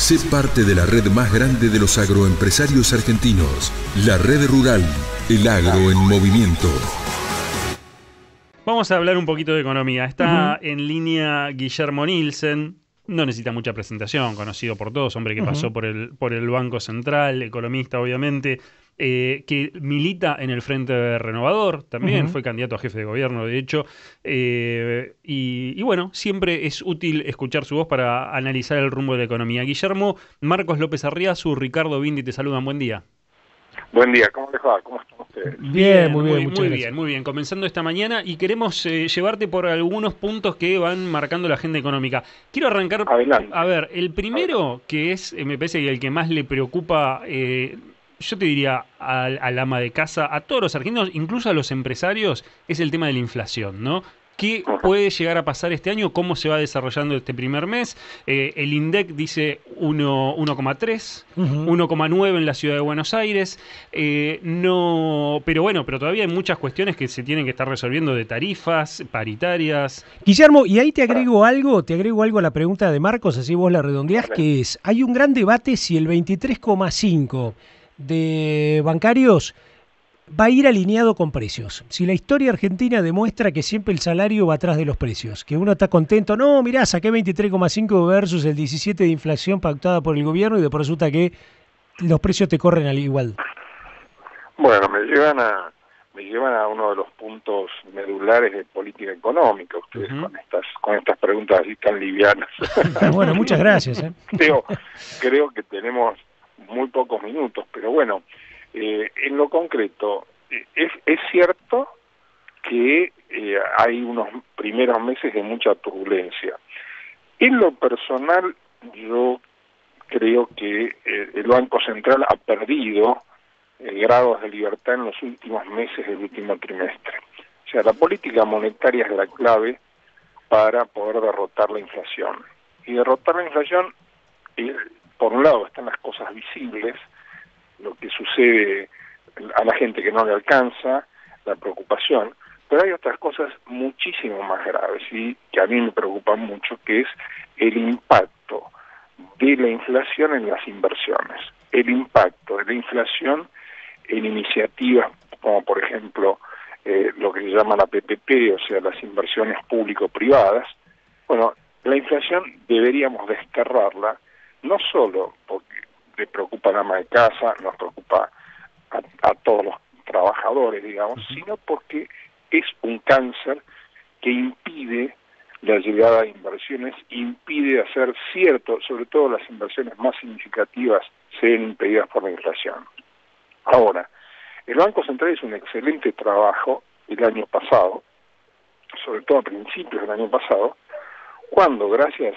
Sé parte de la red más grande de los agroempresarios argentinos, la red rural, el agro en movimiento. Vamos a hablar un poquito de economía. Está en línea Guillermo Nielsen, no necesita mucha presentación, conocido por todos, hombre que pasó por el, por el Banco Central, economista obviamente, eh, que milita en el Frente Renovador, también fue candidato a jefe de gobierno, de hecho, eh, y, bueno, siempre es útil escuchar su voz para analizar el rumbo de la economía. Guillermo, Marcos López Arriazu, Ricardo Bindi te saludan, buen día. Buen día, ¿cómo les va? ¿Cómo están ustedes? Bien, muy bien, muy, bien, muy bien. Comenzando esta mañana y queremos eh, llevarte por algunos puntos que van marcando la agenda económica. Quiero arrancar. Adelante. A ver, el primero, que es, me parece que el que más le preocupa eh, yo te diría al, ama de casa, a todos los argentinos, incluso a los empresarios, es el tema de la inflación, ¿no? ¿Qué puede llegar a pasar este año? ¿Cómo se va desarrollando este primer mes? Eh, el INDEC dice 1,3, 1,9 en la ciudad de Buenos Aires. Eh, no, pero bueno, pero todavía hay muchas cuestiones que se tienen que estar resolviendo de tarifas, paritarias. Guillermo, y ahí te agrego algo, te agrego algo a la pregunta de Marcos, así vos la redondeás, que es, hay un gran debate si el 23,5 de bancarios va a ir alineado con precios. Si la historia argentina demuestra que siempre el salario va atrás de los precios, que uno está contento, no, mirá, saqué 23,5 versus el 17 de inflación pactada por el gobierno y después resulta que los precios te corren al igual. Bueno, me llevan a me llevan a uno de los puntos medulares de política económica ustedes con estas con estas preguntas así tan livianas. bueno, muchas gracias. ¿eh? creo que tenemos muy pocos minutos, pero bueno, eh, en lo concreto, eh, es, es cierto que eh, hay unos primeros meses de mucha turbulencia. En lo personal, yo creo que el Banco Central ha perdido grados de libertad en los últimos meses del último trimestre. O sea, la política monetaria es la clave para poder derrotar la inflación. Y derrotar la inflación por un lado están las cosas visibles, lo que sucede a la gente que no le alcanza, la preocupación, pero hay otras cosas muchísimo más graves y que a mí me preocupan mucho, que es el impacto de la inflación en las inversiones, el impacto de la inflación en iniciativas como por ejemplo eh, lo que se llama la PPP, o sea, las inversiones público-privadas. Bueno, la inflación deberíamos desterrarla no solo porque le preocupa la ama de casa, nos preocupa a, todos los trabajadores, digamos, sino porque es un cáncer que impide la llegada de inversiones, impide hacer cierto, sobre todo las inversiones más significativas sean impedidas por la inflación. Ahora, el Banco Central hizo un excelente trabajo el año pasado, sobre todo a principios del año pasado, cuando gracias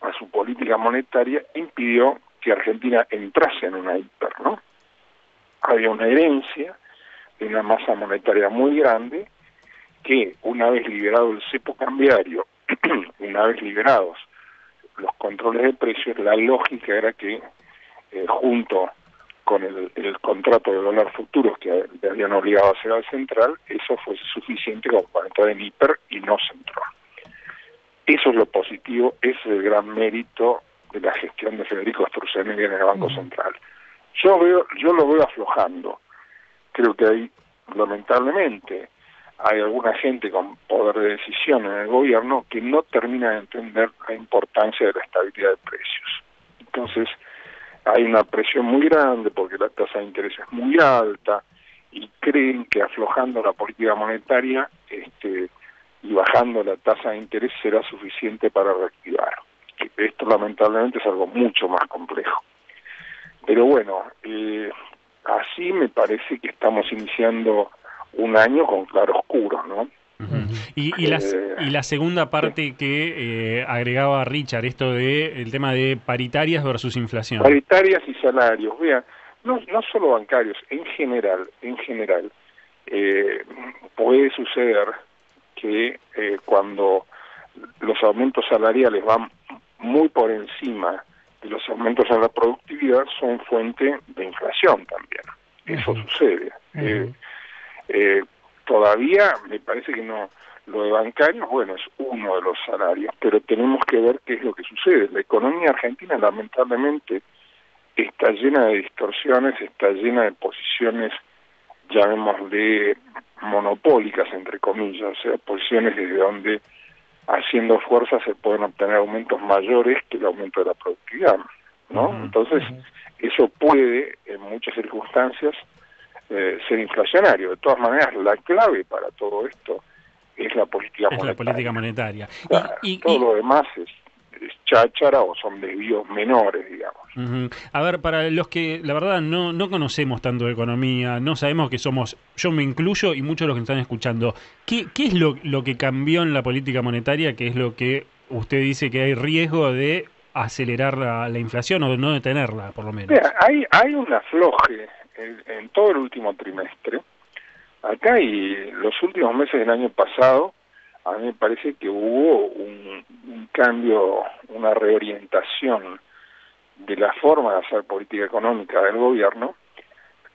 a su política monetaria impidió que Argentina entrase en una hiper, ¿no? Había una herencia de una masa monetaria muy grande que una vez liberado el cepo cambiario, una vez liberados los controles de precios, la lógica era que eh, junto con el, contrato de dólar futuros que le habían obligado a hacer al central, eso fuese suficiente como para entrar en hiper y no se entró. Eso es lo positivo, ese es el gran mérito de la gestión de Federico Sturzenegger en el Banco Central. Yo veo, yo lo veo aflojando. Creo que hay, lamentablemente, hay alguna gente con poder de decisión en el gobierno que no termina de entender la importancia de la estabilidad de precios. Entonces, hay una presión muy grande porque la tasa de interés es muy alta y creen que aflojando la política monetaria este, bajando la tasa de interés será suficiente para reactivar. Esto lamentablemente es algo mucho más complejo. Pero bueno, eh, así me parece que estamos iniciando un año con claroscuro, ¿no? y, y, la, eh, y, la, segunda parte que eh, agregaba Richard, esto de el tema de paritarias versus inflación. Paritarias y salarios, vean, no, no solo bancarios, en general, en general, puede suceder que eh, cuando los aumentos salariales van muy por encima de los aumentos en la productividad son fuente de inflación también. Eso sucede. Eh, eh, todavía me parece que no Lo de bancarios, bueno, es uno de los salarios, pero tenemos que ver qué es lo que sucede. La economía argentina, lamentablemente, está llena de distorsiones, está llena de posiciones, llamémosle monopólicas, entre comillas, o sea, posiciones desde donde haciendo fuerza se pueden obtener aumentos mayores que el aumento de la productividad, ¿no? Entonces, eso puede, en muchas circunstancias, eh, ser inflacionario. De todas maneras, la clave para todo esto es la política es monetaria. la política monetaria. y, todo lo demás es, cháchara o son desvíos menores, digamos. A ver, para los que la verdad no, no conocemos tanto de economía, no sabemos que somos, yo me incluyo y muchos de los que están escuchando, ¿qué, qué es lo, lo que cambió en la política monetaria? ¿Qué es lo que usted dice que hay riesgo de acelerar la, inflación o de no detenerla, por lo menos? hay, hay un afloje en, en todo el último trimestre. Acá y los últimos meses del año pasado, a mí me parece que hubo un, cambio, una reorientación de la forma de hacer política económica del gobierno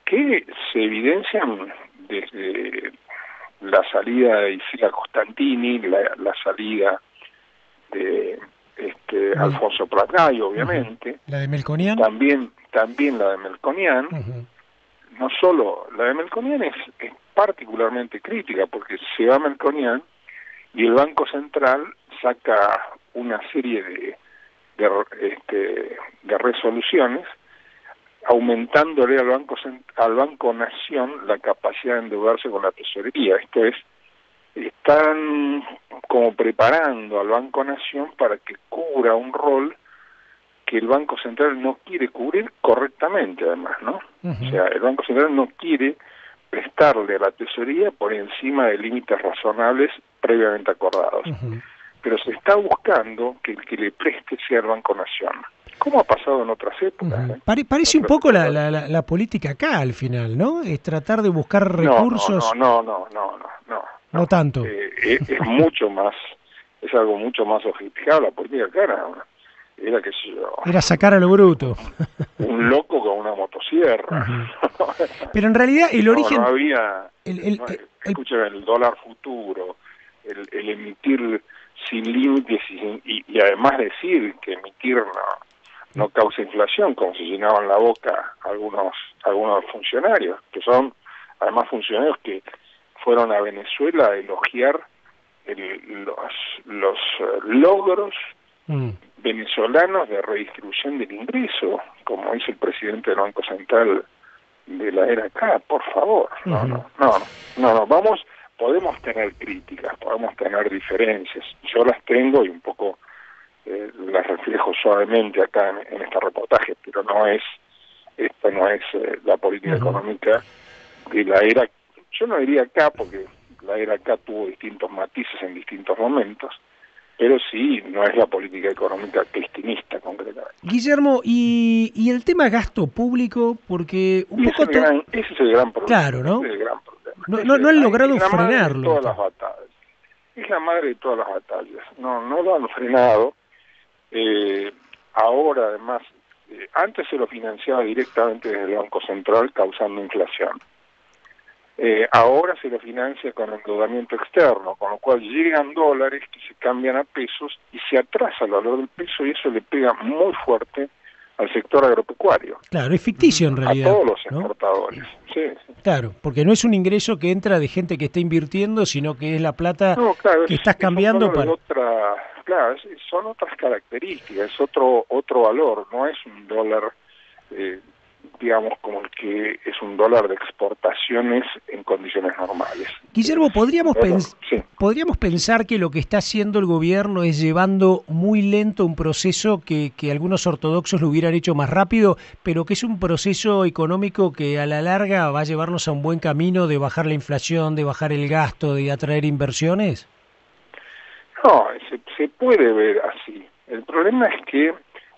que se evidencian desde la salida de Isila Costantini, la, salida de este, Alfonso Pratgay, obviamente. La de Melconian. También, también la de Melconian. No solo, la de Melconian es, es particularmente crítica porque se va Melconian y el Banco Central saca una serie de, de, este, de resoluciones aumentándole al Banco al Banco Nación la capacidad de endeudarse con la tesorería. Esto es, están como preparando al Banco Nación para que cubra un rol que el Banco Central no quiere cubrir correctamente, además, ¿no? O sea, el Banco Central no quiere prestarle a la tesorería por encima de límites razonables previamente acordados. Pero se está buscando que el que le preste sea el Banco Nación. ¿Cómo ha pasado en otras épocas? ¿eh? parece un poco la, la, la, política acá al final, ¿no? Es tratar de buscar recursos. No, no, no, no, no. No, tanto. Eh, es, mucho más, es algo mucho más sofisticado. La política acá era, era que Era sacar a lo bruto. Un loco con una motosierra. Pero en realidad el origen... No, había... El, el, el dólar futuro, el, emitir sin límites y, y, además decir que emitir no, no causa inflación, como se llenaban la boca algunos, algunos funcionarios, que son además funcionarios que fueron a Venezuela a elogiar los, los eh, logros mm. venezolanos de redistribución del ingreso, como dice el presidente del Banco Central de la era acá, por favor. No, no, no, no, no, vamos, podemos tener críticas, podemos tener diferencias. Yo las tengo y un poco eh, las reflejo suavemente acá en, este reportaje, pero no es, esto no es eh, la política económica de la era, yo no diría acá porque la era acá tuvo distintos matices en distintos momentos, pero sí no es la política económica cristinista concretamente. Guillermo, y, y el tema gasto público, porque un poco... ese es el gran problema. Claro, ¿no? No, no, han logrado frenarlo. todas las batallas. Es la madre de todas las batallas. No, no lo han frenado. Eh, ahora, además, eh, antes se lo financiaba directamente desde el Banco Central causando inflación. Eh, ahora se lo financia con endeudamiento externo, con lo cual llegan dólares que se cambian a pesos y se atrasa el valor del peso y eso le pega muy fuerte al sector agropecuario. Claro, es ficticio en realidad. A todos los exportadores, sí, Claro, porque no es un ingreso que entra de gente que está invirtiendo, sino que es la plata que estás cambiando para... Otra, claro, son otras características, es otro, otro valor, no es un dólar eh, digamos, como el que es un dólar de exportaciones en condiciones normales. Guillermo, ¿podríamos, ¿podríamos pensar que lo que está haciendo el gobierno es llevando muy lento un proceso que, que algunos ortodoxos lo hubieran hecho más rápido, pero que es un proceso económico que a la larga va a llevarnos a un buen camino de bajar la inflación, de bajar el gasto, de atraer inversiones? No, se, se puede ver así. El problema es que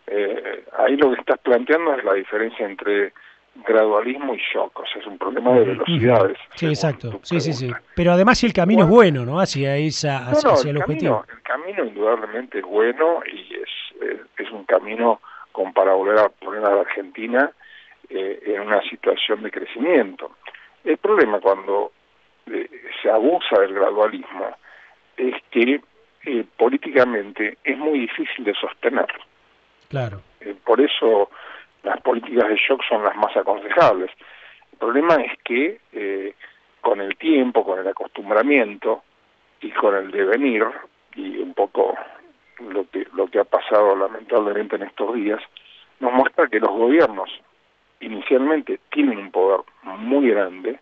eh, ahí lo que estás planteando es la diferencia entre gradualismo y shock, o sea, es un problema de velocidades. Sí, exacto. Sí, sí, sí. Pero además si el camino es bueno, ¿no? Hacia esa hacia, el, objetivo. El camino indudablemente es bueno y es, es, un camino como para volver a poner a la Argentina eh, en una situación de crecimiento. El problema cuando eh, se abusa del gradualismo es que eh, políticamente es muy difícil de sostener. Claro. Eh, por eso las políticas de shock son las más aconsejables. El problema es que eh, con el tiempo, con el acostumbramiento y con el devenir, y un poco lo que, lo que ha pasado lamentablemente en estos días, nos muestra que los gobiernos inicialmente tienen un poder muy grande,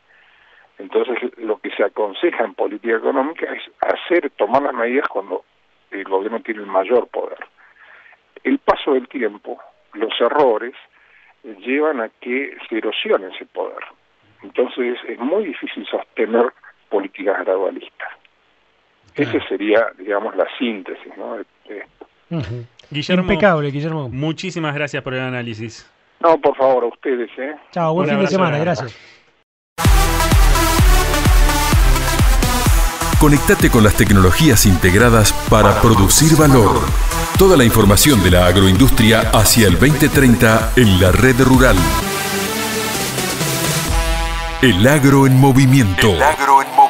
entonces lo que se aconseja en política económica es hacer, tomar las medidas cuando el gobierno tiene el mayor poder. El paso del tiempo, los errores, llevan a que se erosione ese poder. Entonces es muy difícil sostener políticas gradualistas. Esa sería, digamos, la síntesis, ¿no? Guillermo, Impecable, Guillermo. Muchísimas gracias por el análisis. No, por favor, a ustedes, ¿eh? Chao, buen fin de semana, gracias. Conectate con las tecnologías integradas para producir valor. Toda la información de la agroindustria hacia el 2030 en la red rural. El agro en movimiento. El agro en movimiento.